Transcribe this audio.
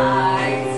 life.